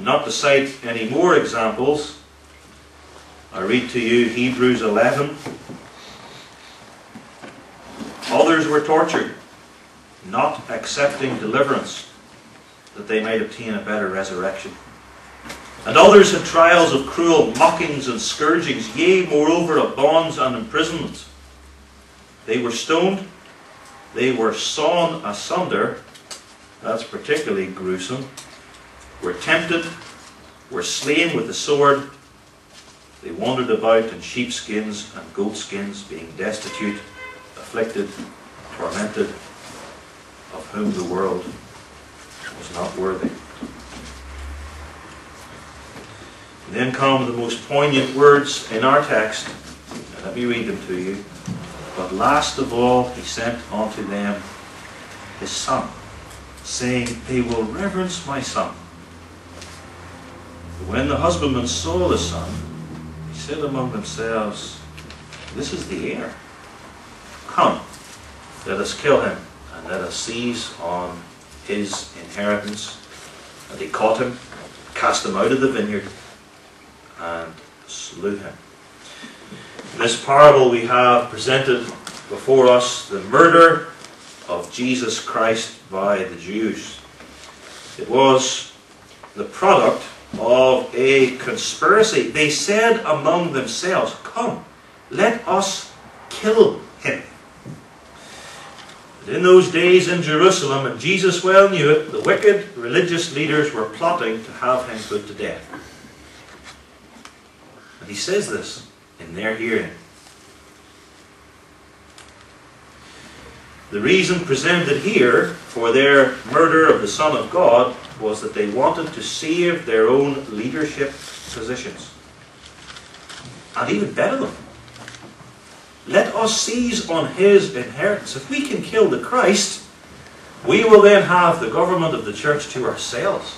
Not to cite any more examples, I read to you Hebrews 11. Others were tortured, not accepting deliverance, that they might obtain a better resurrection. And others had trials of cruel mockings and scourgings, yea, moreover, of bonds and imprisonment. They were stoned, they were sawn asunder, that's particularly gruesome, were tempted, were slain with the sword, they wandered about in sheepskins and goatskins, being destitute, afflicted, tormented, of whom the world was not worthy. And then come the most poignant words in our text. Let me read them to you. But last of all, he sent unto them his son, saying, They will reverence my son. When the husbandmen saw the son, they said among themselves, This is the heir. Come, let us kill him, and let us seize on his inheritance. And they caught him, cast him out of the vineyard, and slew him. In this parable, we have presented before us the murder of Jesus Christ by the Jews. It was the product of a conspiracy. They said among themselves, Come, let us kill him. But in those days in Jerusalem, and Jesus well knew it, the wicked religious leaders were plotting to have him put to death. And he says this in their hearing. The reason presented here for their murder of the Son of God was that they wanted to save their own leadership positions. And even better them. Let us seize on his inheritance. If we can kill the Christ, we will then have the government of the church to ourselves.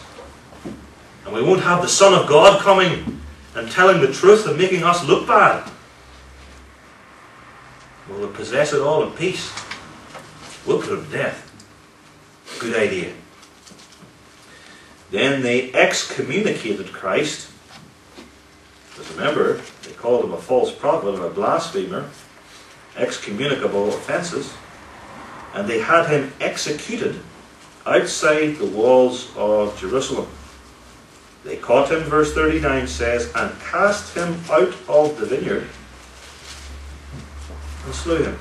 And we won't have the Son of God coming and telling the truth and making us look bad. We'll possess it all in peace. We'll put him to death. Good idea. Then they excommunicated Christ. Because remember, they called him a false prophet and a blasphemer. Excommunicable offences. And they had him executed outside the walls of Jerusalem. They caught him, verse 39 says, and cast him out of the vineyard and slew him.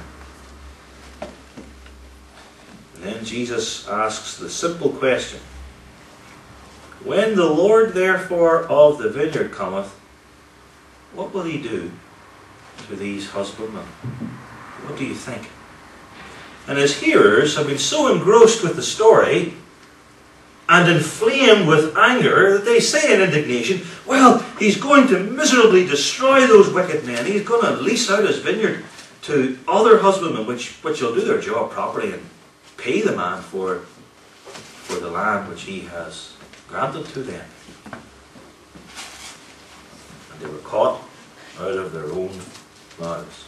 And then Jesus asks the simple question When the Lord therefore of the vineyard cometh, what will he do to these husbandmen? What do you think? And his hearers have been so engrossed with the story and inflamed with anger that they say in indignation, Well, he's going to miserably destroy those wicked men. He's going to lease out his vineyard to other husbandmen, which, which will do their job properly and pay the man for, for the land which he has granted to them. And they were caught out of their own mouths.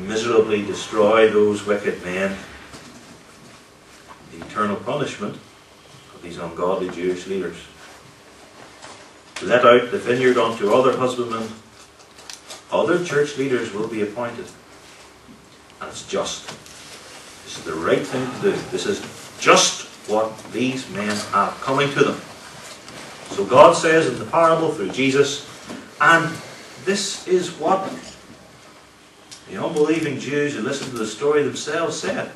Miserably destroy those wicked men the eternal punishment of these ungodly Jewish leaders. Let out the vineyard unto other husbandmen, other church leaders will be appointed. And it's just. This is the right thing to do. This is just what these men have coming to them. So God says in the parable through Jesus, and this is what the unbelieving Jews who listened to the story themselves said.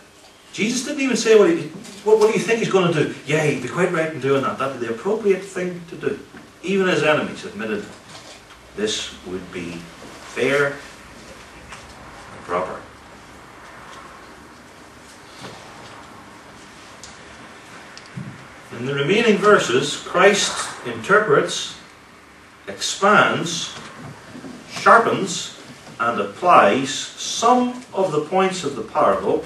Jesus didn't even say, what, he, what, what do you think he's going to do? Yeah, he'd be quite right in doing that. That'd be the appropriate thing to do. Even his enemies admitted this would be fair and proper. In the remaining verses, Christ interprets, expands, sharpens, and applies some of the points of the parable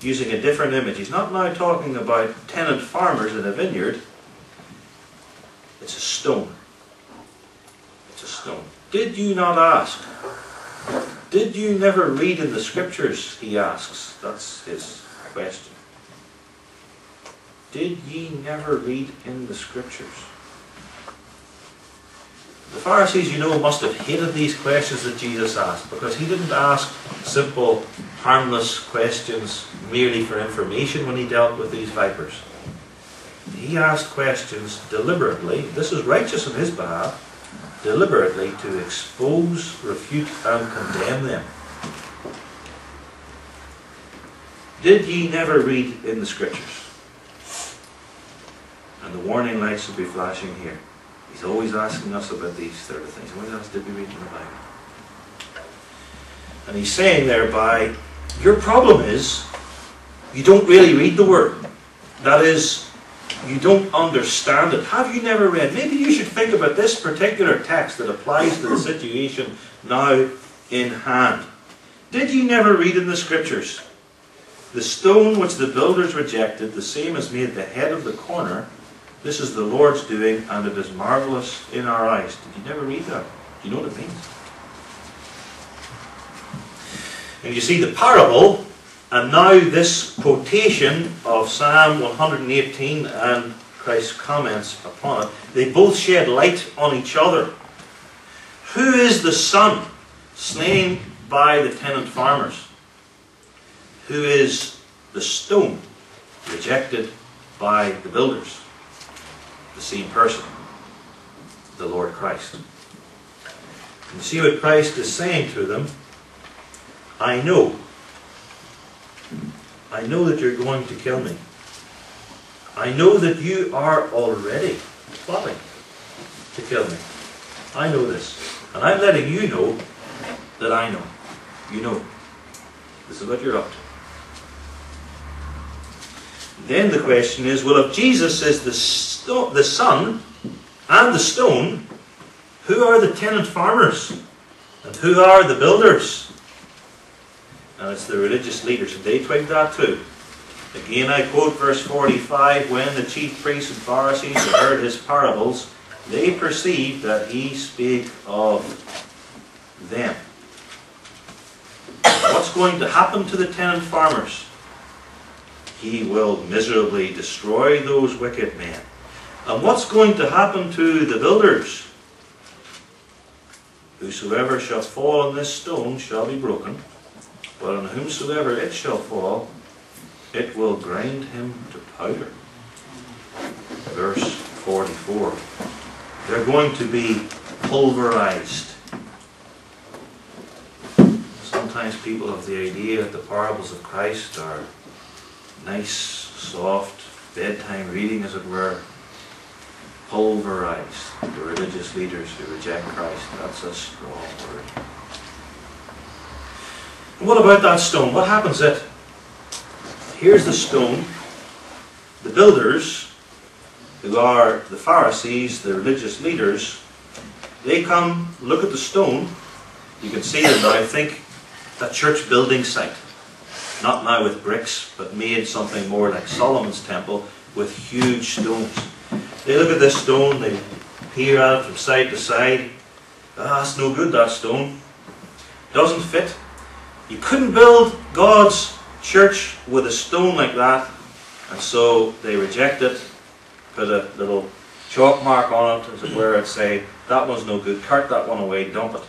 using a different image. He's not now talking about tenant farmers in a vineyard. It's a stone. It's a stone. Did you not ask? Did you never read in the scriptures? He asks. That's his question. Did ye never read in the scriptures? The Pharisees, you know, must have hated these questions that Jesus asked because he didn't ask simple, harmless questions merely for information when he dealt with these vipers. He asked questions deliberately, this is righteous on his behalf, deliberately to expose, refute, and condemn them. Did ye never read in the scriptures? And the warning lights will be flashing here. He's always asking us about these sort of things. What else did we read in the Bible? And he's saying thereby, your problem is you don't really read the Word. That is, you don't understand it. Have you never read? Maybe you should think about this particular text that applies to the situation now in hand. Did you never read in the Scriptures? The stone which the builders rejected, the same as made the head of the corner, this is the Lord's doing, and it is marvelous in our eyes. Did you never read that? Do you know what it means? And you see the parable, and now this quotation of Psalm 118 and Christ's comments upon it, they both shed light on each other. Who is the son slain by the tenant farmers? Who is the stone rejected by the builders? The same person, the Lord Christ. And see what Christ is saying to them? I know. I know that you're going to kill me. I know that you are already plotting to kill me. I know this. And I'm letting you know that I know. You know. This is what you're up to. Then the question is, well, if Jesus is the, the Son and the stone, who are the tenant farmers? And who are the builders? And it's the religious leaders, and they twigged that too. Again, I quote verse 45 When the chief priests and Pharisees heard his parables, they perceived that he spake of them. What's going to happen to the tenant farmers? He will miserably destroy those wicked men. And what's going to happen to the builders? Whosoever shall fall on this stone shall be broken, but on whomsoever it shall fall, it will grind him to powder. Verse 44. They're going to be pulverized. Sometimes people have the idea that the parables of Christ are nice, soft bedtime reading, as it were, pulverize the religious leaders who reject Christ. That's a strong word. What about that stone? What happens if here's the stone, the builders, who are the Pharisees, the religious leaders, they come, look at the stone, you can see them now, think that church building site not now with bricks, but made something more like Solomon's temple with huge stones. They look at this stone, they peer at it from side to side. Ah, it's no good, that stone. Doesn't fit. You couldn't build God's church with a stone like that, and so they reject it, put a little chalk mark on it, as it were, and say, that one's no good, cart that one away, dump it.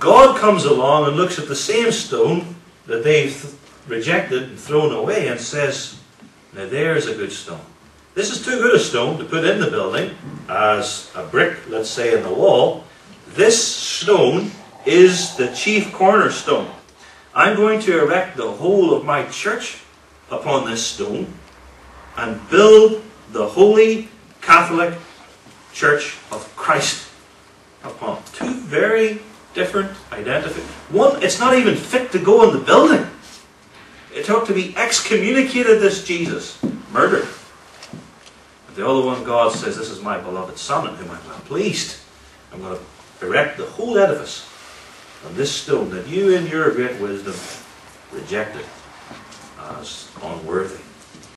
God comes along and looks at the same stone that they've rejected and thrown away and says, now there's a good stone. This is too good a stone to put in the building as a brick, let's say, in the wall. This stone is the chief cornerstone. I'm going to erect the whole of my church upon this stone and build the holy Catholic Church of Christ upon. Two very different identity. One, it's not even fit to go in the building. It ought to be excommunicated, this Jesus, murdered. But the other one, God says, This is my beloved Son in whom I'm well pleased. I'm going to erect the whole edifice on this stone that you, in your great wisdom, rejected as unworthy.